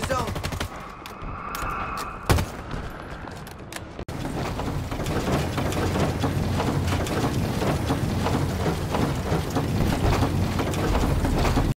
the zone.